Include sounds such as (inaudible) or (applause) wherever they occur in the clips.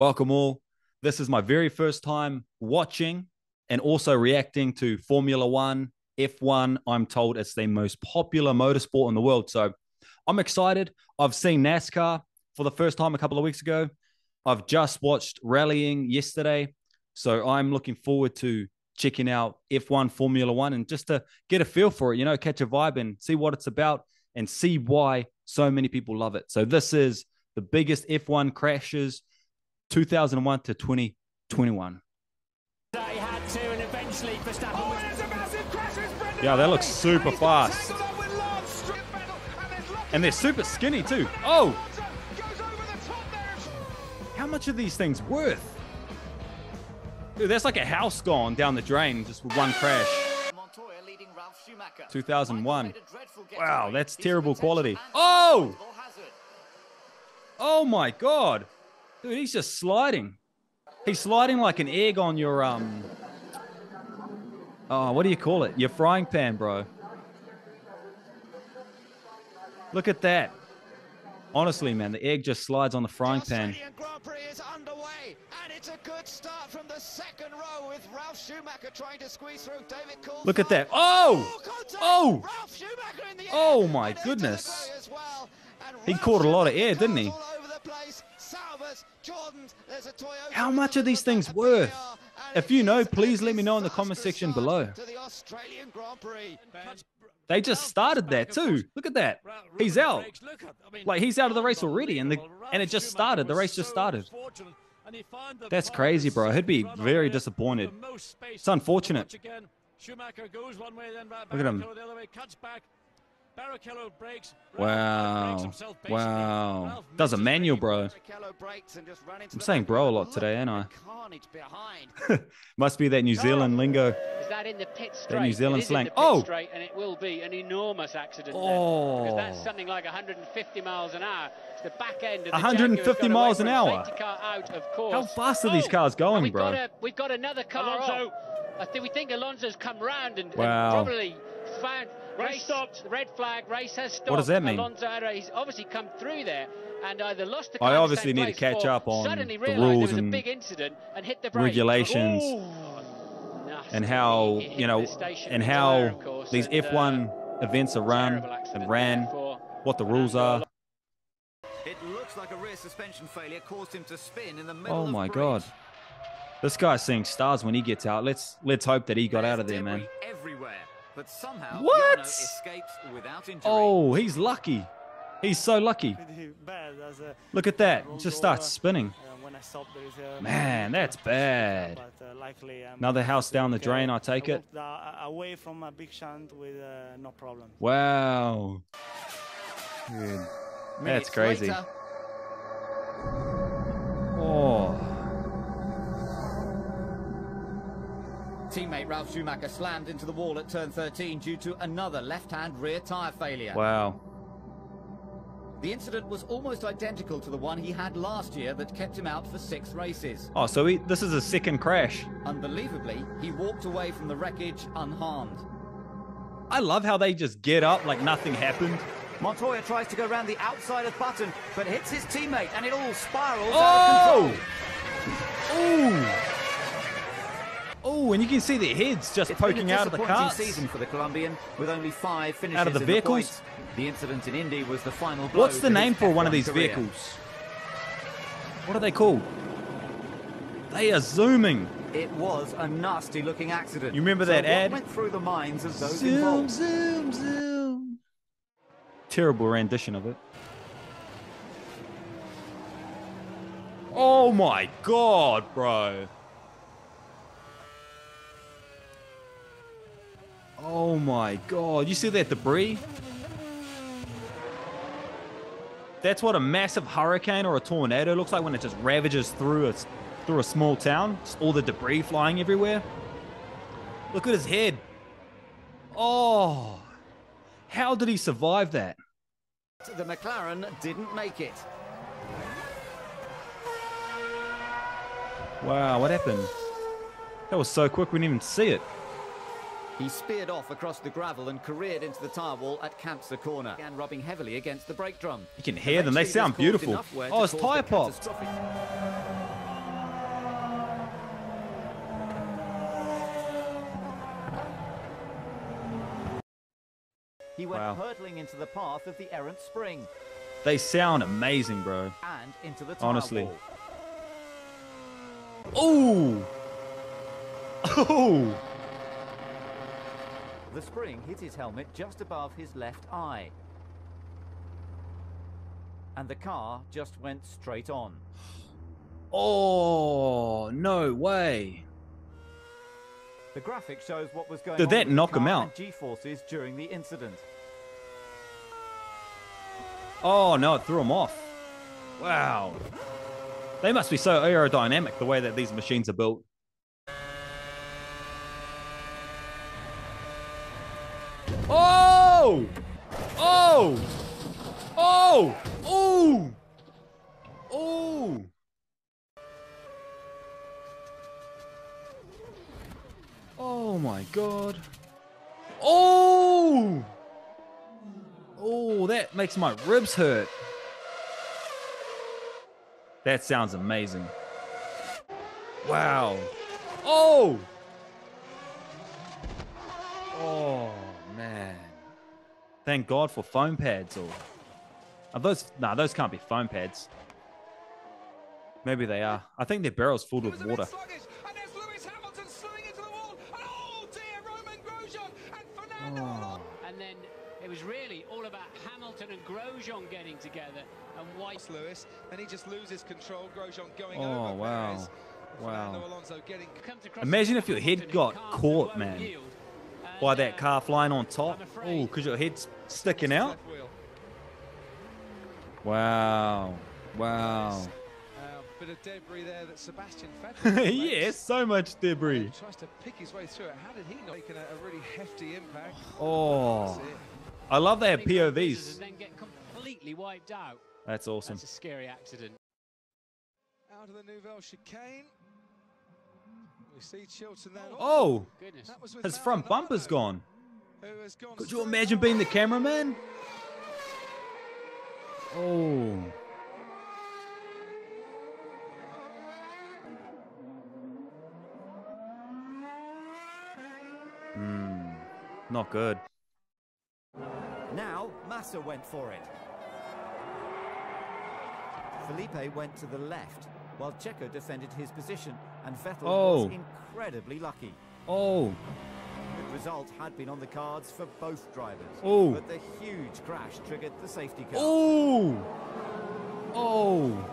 Welcome all. This is my very first time watching and also reacting to Formula One, F1. I'm told it's the most popular motorsport in the world. So I'm excited. I've seen NASCAR for the first time a couple of weeks ago. I've just watched rallying yesterday. So I'm looking forward to checking out F1 Formula One and just to get a feel for it, you know, catch a vibe and see what it's about and see why so many people love it. So this is the biggest F1 crashes 2001 to 2021. Yeah, that looks super fast. And they're super skinny too. Oh! How much are these things worth? Dude, that's like a house gone down the drain just with one crash. 2001. Wow, that's terrible quality. Oh! Oh my god. Dude, he's just sliding. He's sliding like an egg on your um Oh, what do you call it? Your frying pan, bro. Look at that. Honestly, man, the egg just slides on the frying pan. Grand Prix is underway, and it's a good start from the second row with Ralf Schumacher trying to squeeze through David Coulthard. Look at that. Oh! Oh! oh! Oh my goodness. Well. He caught a lot of air, didn't he? How much are these things worth? If you know, please let me know in the comment section below. They just started that too. Look at that. He's out. Like he's out of the race already, and the and it just started. The race just started. That's crazy, bro. He'd be very disappointed. It's unfortunate. Look at him. Wow. Wow. Does a manual, bro. I'm saying bro a lot today, ain't I? (laughs) Must be that New Zealand lingo. Is that in the pit straight? That New Zealand slang. Oh! Straight, and it will be an enormous accident oh. Because that's oh. something like 150 miles an hour. It's the back end of 150 miles an hour? Out, How fast are these oh! cars going, we've bro? Got a, we've got another car Alonso. I think we think Alonso's come round and, wow. and probably found race stopped. Red flag. Race has stopped. What does that mean? Alonso, he's obviously come through there and either lost the I obviously need to catch up on the rules and, and regulations and how you know and how these F1 uh, events are run and ran, what the rules are. It looks like a rear suspension failure caused him to spin in the middle Oh my god. This guy's seeing stars when he gets out. Let's let's hope that he got out of there, man. Everywhere, but somehow what? Oh, he's lucky. He's so lucky. Look at that. It just starts uh, spinning. Uh, man, that's uh, bad. Um, Another house down the drain, I take it. Away from a big shunt with uh, no problem. Wow. Dude, that's crazy. Teammate Ralf Schumacher slammed into the wall at turn 13 due to another left-hand rear tyre failure. Wow. The incident was almost identical to the one he had last year that kept him out for six races. Oh, so he, this is a second crash. Unbelievably, he walked away from the wreckage unharmed. I love how they just get up like nothing happened. Montoya tries to go around the outside of Button, but hits his teammate and it all spirals oh! out of oh! control. Ooh! Oh, and you can see the heads just it's poking out of the cars. season for the Colombian with only five finishes out of the vehicles. The, the, incident in Indy was the final blow. What's the name for F1 one of these career. vehicles? What are they called? They are zooming. It was a nasty looking accident. You remember so that ad? went through the minds of those zoom, involved? Zoom, zoom. Terrible rendition of it. Oh my god, bro. Oh my god, you see that debris? That's what a massive hurricane or a tornado looks like when it just ravages through a, through a small town. Just all the debris flying everywhere. Look at his head. Oh, how did he survive that? The McLaren didn't make it. Wow, what happened? That was so quick we didn't even see it. He speared off across the gravel and careered into the tyre wall at Campsa corner, and rubbing heavily against the brake drum. You can hear them; they sound beautiful. Oh, it's tyre pop. He went wow. hurtling into the path of the errant spring. They sound amazing, bro. And into the Honestly. Oh. (laughs) Oh. The spring hit his helmet just above his left eye. And the car just went straight on. Oh, no way. The graphic shows what was going Did on that knock him out? G-forces during the incident. Oh, no, it threw him off. Wow. They must be so aerodynamic the way that these machines are built. Oh! Oh! Oh! Oh! Oh! Oh my god. Oh! Oh, that makes my ribs hurt. That sounds amazing. Wow. Oh! Oh, man. Thank God for foam pads or are those nah, those can't be foam pads. Maybe they are. I think their barrel's filled with water. And there's Lewis Hamilton slowing into the wall. Oh dear, Romain Grosjean and Fernando oh. Alonso. And then it was really all about Hamilton and Grosjean getting together and White. Lewis, and he just loses control. Grosjean going Oh, over wow. Perez. Wow. Alonso getting Imagine if your head got caught, man, yield. And, by that car flying on top. I'm Oh, because your head's sticking out. Wow. Wow. Uh, bit of debris there that Sebastian Vettel. (laughs) yes, so much debris. And tries to pick his way through it. How did he not make a, a really hefty impact? Oh, I love they have running around business POVs. Then get completely wiped out. That's awesome. That's a scary accident. Out of the Nouvelle chicane. Oh, Goodness. that was his front bumper's gone. has gone Could you imagine being the cameraman? Oh. Hmm. Not good. Now Massa went for it. Felipe went to the left, while Checo defended his position, and Vettel Oh. was incredibly lucky. Oh. The result had been on the cards for both drivers, Oh. but the huge crash triggered the safety car. Oh. Oh.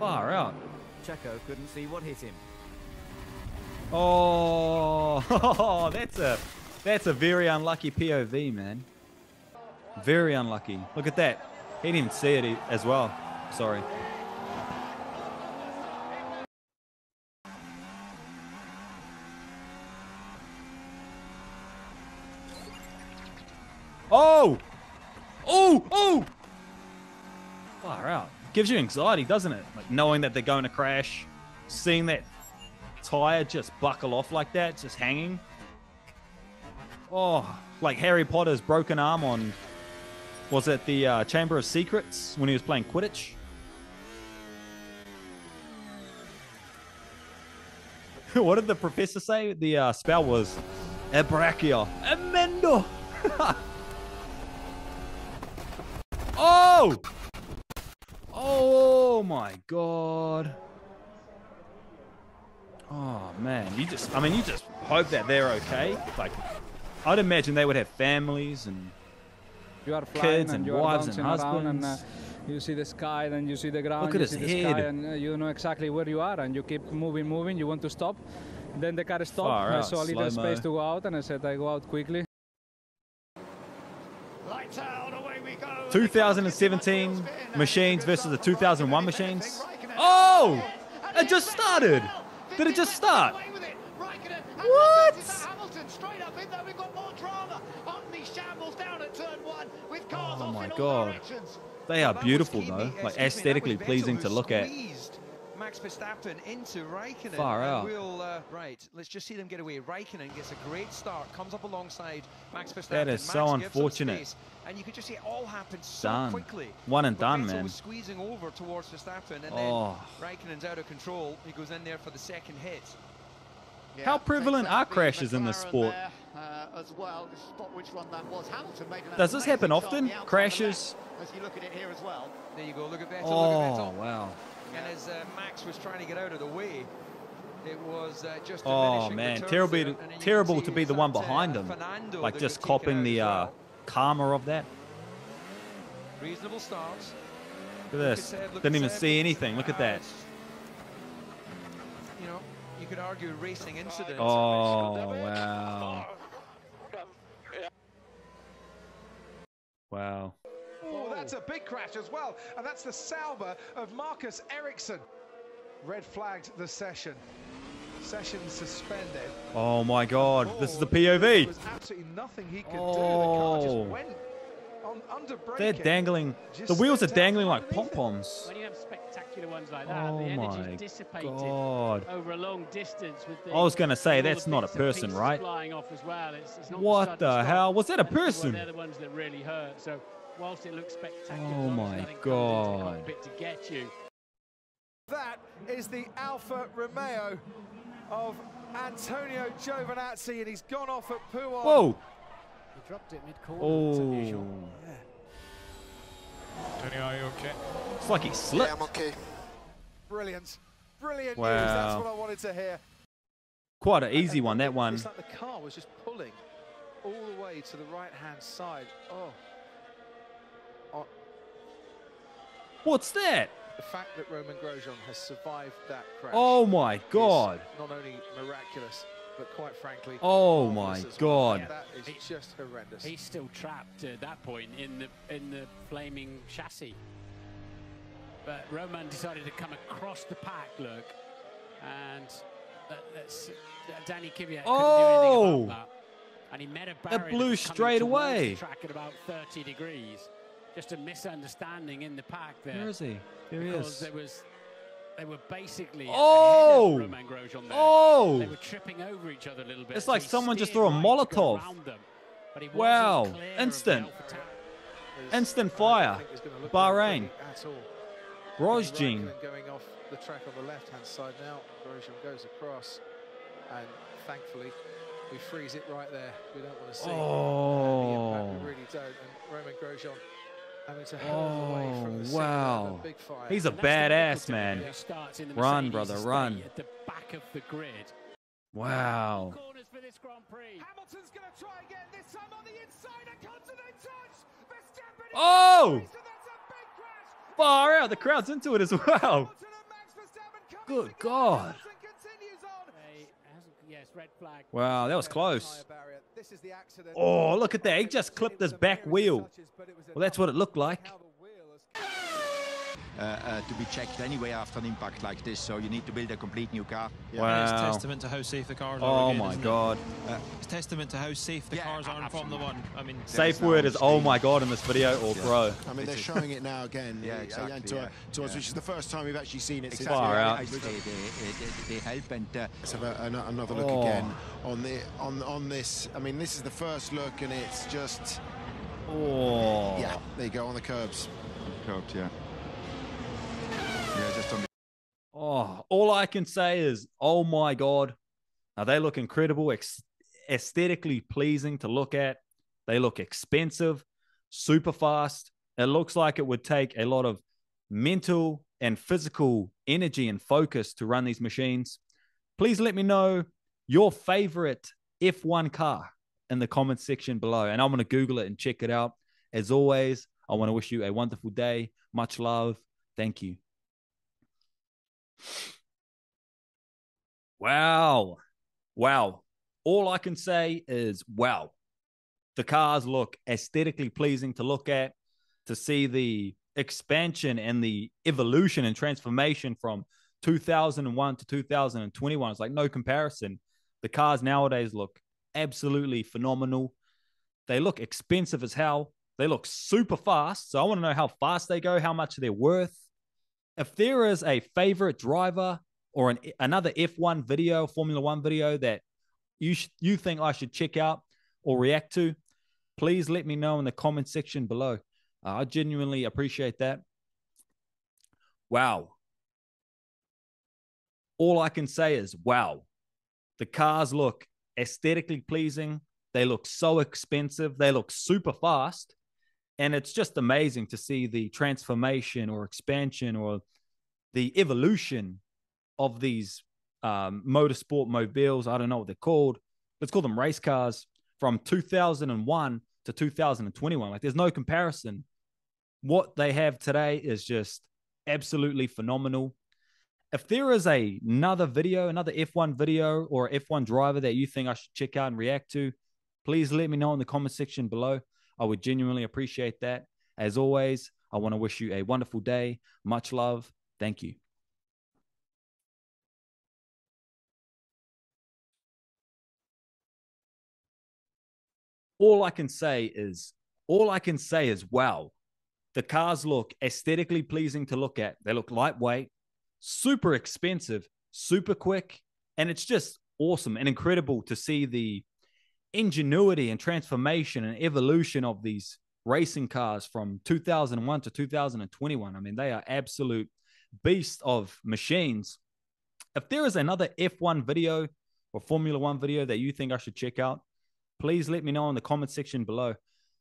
Far out. Checo couldn't see what hit him. Oh, (laughs) that's a that's a very unlucky POV, man. Very unlucky. Look at that. He didn't even see it as well. Sorry. Oh! Oh! Oh! Far out. Gives you anxiety, doesn't it? Like knowing that they're going to crash, seeing that tire just buckle off like that, just hanging. Oh, like Harry Potter's broken arm on. Was it the uh, Chamber of Secrets when he was playing Quidditch? (laughs) what did the professor say? The uh, spell was Abrachia. Amendo! (laughs) oh! Oh my god. Oh man, you just I mean you just hope that they're okay. Like I'd imagine they would have families and You are Kids and, and wives and around and uh, husbands. you see the sky, then you see the ground, Look at you his see the sky, head. and uh, you know exactly where you are, and you keep moving, moving. You want to stop, then the car stopped. Far I out, saw a little space to go out, and I said I go out quickly. Lights out, away we go. 2017 machines versus the 2001 machines. Oh! It just started. Did it just start? What? Hamilton straight up in there. We've got more drama. Huntley shambles down at turn one with cars Oh my God. They are beautiful though, like excuse me, that aesthetically pleasing to look at. Squeezed Max Verstappen into Raikkonen. Far and out. We'll, uh, right, let's just see them get away. Raikkonen gets a great start, comes up alongside Max Verstappen. That is Max so unfortunate. space, and you could just see it all happen so Done. quickly. One and But done, Vettel man. was squeezing over towards Verstappen, and Oh. then Raikkonen's out of control. He goes in there for the second hit. How prevalent are crashes in this sport? uh, as well. Spot which one that was. Hamilton made an Does this happen often? shot on the outside Crashes? As you look at it here as well. There you go. Look at Vettel. Oh, look at Vettel. wow. And as uh, Max was trying to get out of the way, it was uh, just Oh, man. Terrible, there. And terrible to be the one uh, behind him. Fernando Like just got taken copping the as uh, well. karma of that. Reasonable starts. Look at this. Look Didn't even see anything. Look at that. You know, you could argue racing incident. Oh, wow. Wow. Oh, that's a big crash as well. And that's the Sauber of Marcus Ericsson. Red flagged the session. Session suspended. Oh, my God. This is the Oh, There POV. was absolutely nothing he could do. The Oh. car just oh. went on, under They're braking. dangling. The wheels are dangling like pom poms. When you have spectacular ones like that, Oh, the energy my dissipated God. over a long distance. With the, I was gonna say, that's not a person, right? Flying off as well. It's, it's not What sudden the hell? Was that a And well, person? They're the ones that really hurt. So whilst it looks spectacular, Oh as long as my nothing comes into the God. to get you. That is the Alfa Romeo of Antonio Giovinazzi, and he's gone off at Pouhon. Whoa. He dropped it mid-corner. Oh. It's unusual. Oh. Antonio, are you okay? It's like he slipped. Yeah, I'm okay. Brilliant. Brilliant news. That's what I wanted to hear. Quite an easy one, that one. It's like the car was just pulling all the way to the right-hand side. Oh. Oh. What's that? The fact that Romain Grosjean has survived that crash. Oh, my is God. Not only miraculous, but quite frankly. Oh, my as well. God. That is just horrendous. He's still trapped at that point in the in the flaming chassis. But Romain decided to come across the pack, look, and that, that's, that Danny Kvyat couldn't Oh! do anything about oh! that. And he met a barrier blew was coming straight away. Track at about 30 degrees. Just a misunderstanding in the pack there. Where is he? There he is. there was they were basically Oh! ahead of Romain Grosjean there. Oh! They were tripping over each other a little bit. It's like he someone just threw a right Molotov. them, but he Wow. clear of the Instant. Instant fire. don't think it's gonna look Bahrain. very pretty At all. Grosjean. Going off the track on the left-hand side now. Grosjean goes across, and thankfully we freeze it right there. We don't want to see uh, the impact. Oh. We really don't. And Romain Grosjean having to hurl away from Oh, the center of wow. the big fire. He's a And that's the badass, man. who starts in the Run, brother, run. At the back of the grid. Wow. Corners for this Grand Prix. Hamilton's going to try again, this time on the inside, a continent touch. Verstappen is Oh! in the race, and that's a big crash. Far out. The crowd's into it as well. Hamilton and Max Verstappen coming Good. God. Yes, red flag. Wow, that was close. This is the accident. Oh, look at that. He just clipped his back wheel. But it was Well, that's what it looked like. To be checked anyway after an impact like this. So you need to build a complete new car. Wow. It's testament to how safe the cars are. Oh again, my isn't it? God. Uh, It's testament to how safe the Yeah, cars are in Formula One. I mean, Safe word is oh my God in this video or bro. I mean, they're showing it now again. Yeah, uh, exactly, and to, yeah, to us, which is the first time we've actually seen it since. Exactly. Far I- out. I- They, they, they, they help and uh, Let's have a, an- another look Oh. again on the on on this. I mean, this is the first look, and it's just Oh. yeah. There you go on the curbs. curbed, yeah. Yeah, just on Oh, all I can say is, oh my God. Now they look incredible, ex- aesthetically pleasing to look at. They look expensive, super fast. It looks like it would take a lot of mental and physical energy and focus to run these machines. Please let me know your favorite F1 car in the comments section below. And I'm going to Google it and check it out. As always, I want to wish you a wonderful day. Much love. Thank you. Wow. Wow. All I can say is wow. The cars look aesthetically pleasing to look at, to see the expansion and the evolution and transformation from 2001 to 2021. It's like no comparison. The cars nowadays look absolutely phenomenal. They look expensive as hell. They look super fast. So I want to know how fast they go, how much they're worth. If there is a favorite driver or an, another F1 video, Formula One video that you sh- you think I should check out or react to, please let me know in the comment section below. Uh, I genuinely appreciate that. Wow. All I can say is wow. The cars look aesthetically pleasing. They look so expensive. They look super fast. And it's just amazing to see the transformation or expansion or the evolution of these um, motorsport mobiles. I don't know what they're called. Let's call them race cars from 2001 to 2021. Like there's no comparison. What they have today is just absolutely phenomenal. If there is a, another video, another F1 video or F1 driver that you think I should check out and react to, please let me know in the comment section below. I would genuinely appreciate that. As always, I want to wish you a wonderful day. Much love. Thank you. All I can say is, all I can say is, wow, the cars look aesthetically pleasing to look at. They look lightweight, super expensive, super quick, and it's just awesome and incredible to see the ingenuity and transformation and evolution of these racing cars from 2001 to 2021. I mean, they are absolute beasts of machines. If there is another F1 video or Formula One video that you think I should check out, please let me know in the comment section below.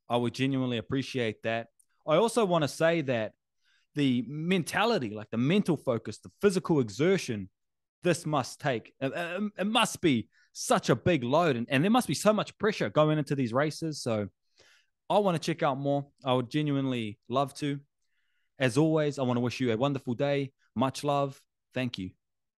I would genuinely appreciate that. I also want to say that the mentality, like the mental focus, the physical exertion, this must take, uh, um, it must be such a big load and, and there must be so much pressure going into these races. So I want to check out more. I would genuinely love to. As always, I want to wish you a wonderful day. Much love. Thank you.